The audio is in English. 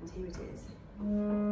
And here it is.